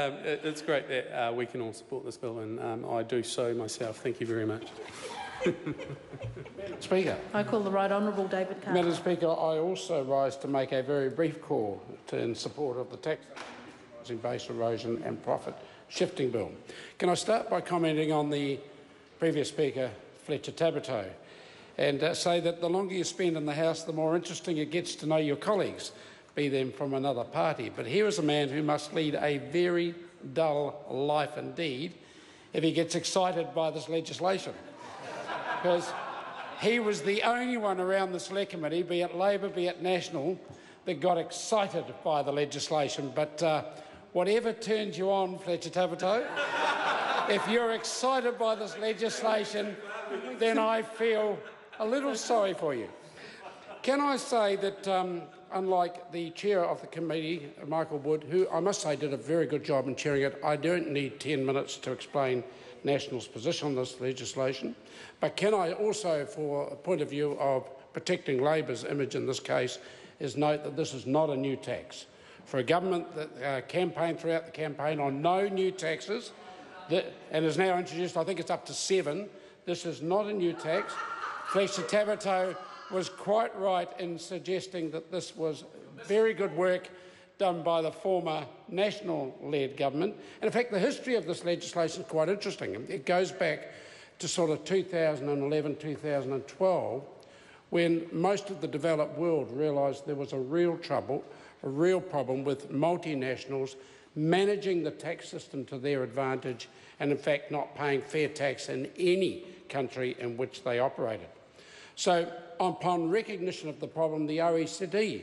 Um, it, it's great that uh, we can all support this bill, and um, I do so myself. Thank you very much. Speaker. I call the Right Honourable David Carter. Madam Speaker, I also rise to make a very brief call to, in support of the tax base erosion and profit shifting bill. Can I start by commenting on the previous speaker, Fletcher Tabuteau, and uh, say that the longer you spend in the House, the more interesting it gets to know your colleagues, be them from another party. But here is a man who must lead a very dull life indeed if he gets excited by this legislation. because he was the only one around the Select Committee, be it Labor, be it National, that got excited by the legislation. But uh, whatever turns you on, Fletcher Tabuteau, if you're excited by this legislation, then I feel a little sorry for you. Can I say that, um, unlike the chair of the committee, Michael Wood, who I must say did a very good job in chairing it, I don't need 10 minutes to explain National's position on this legislation. But can I also, for a point of view of protecting Labor's image in this case, is note that this is not a new tax. For a government that uh, campaigned throughout the campaign on no new taxes that, and is now introduced, I think it's up to seven, this is not a new tax. Fletcher Tabuteau was quite right in suggesting that this was very good work done by the former national-led government. And in fact, the history of this legislation is quite interesting. It goes back to sort of 2011, 2012, when most of the developed world realised there was a real trouble, a real problem with multinationals managing the tax system to their advantage and in fact not paying fair tax in any country in which they operated. So upon recognition of the problem, the OECD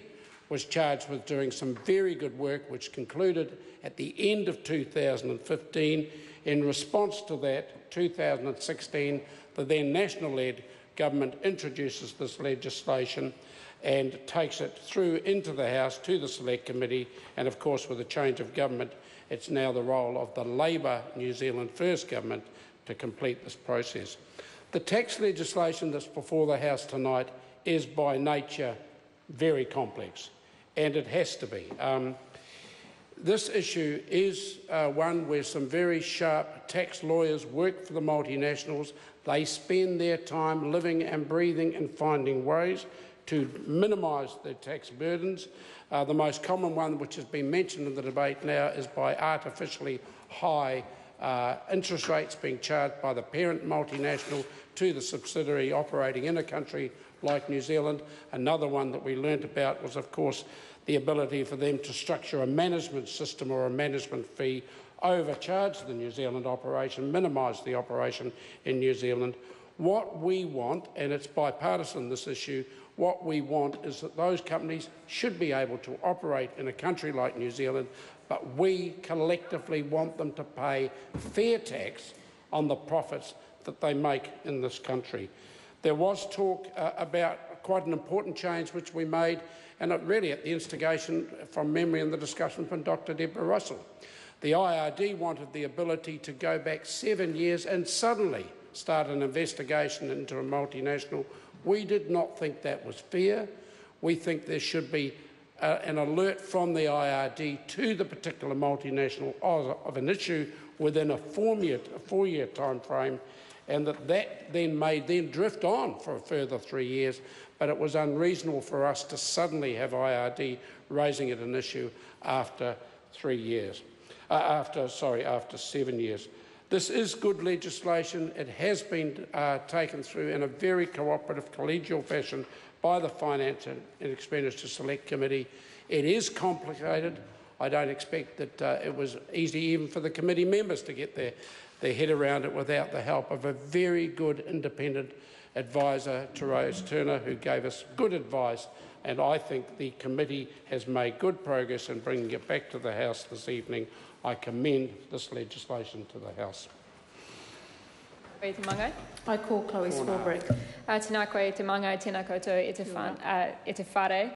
was charged with doing some very good work which concluded at the end of 2015. In response to that, 2016, the then national-led government introduces this legislation and takes it through into the House to the Select Committee. And of course, with a change of government, it's now the role of the Labor New Zealand First government to complete this process. The tax legislation that's before the House tonight is by nature very complex, and it has to be. Um, this issue is uh, one where some very sharp tax lawyers work for the multinationals. They spend their time living and breathing and finding ways to minimise their tax burdens. Uh, the most common one, which has been mentioned in the debate now, is by artificially high uh, interest rates being charged by the parent multinational to the subsidiary operating in a country like New Zealand. Another one that we learnt about was, of course, the ability for them to structure a management system or a management fee, overcharge the New Zealand operation, minimise the operation in New Zealand. What we want, and it's bipartisan this issue, what we want is that those companies should be able to operate in a country like New Zealand, but we collectively want them to pay fair tax on the profits that they make in this country. There was talk uh, about quite an important change which we made, and it really at the instigation from memory and the discussion from Dr Deborah Russell. The IRD wanted the ability to go back seven years and suddenly start an investigation into a multinational we did not think that was fair. We think there should be uh, an alert from the IRD to the particular multinational of, of an issue within a four-year four time frame, and that that then may then drift on for a further three years. But it was unreasonable for us to suddenly have IRD raising it an issue after three years, uh, after sorry, after seven years. This is good legislation. It has been uh, taken through in a very cooperative, collegial fashion by the Finance and Expenditure Select Committee. It is complicated. I don't expect that uh, it was easy even for the committee members to get their, their head around it without the help of a very good independent advisor, Therese Turner, who gave us good advice. And I think the committee has made good progress in bringing it back to the House this evening I commend this legislation to the House. I call Chloe Swarbrick. Uh, tēnā koe te manga, tēnā koutou e te, whare.